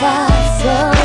发色。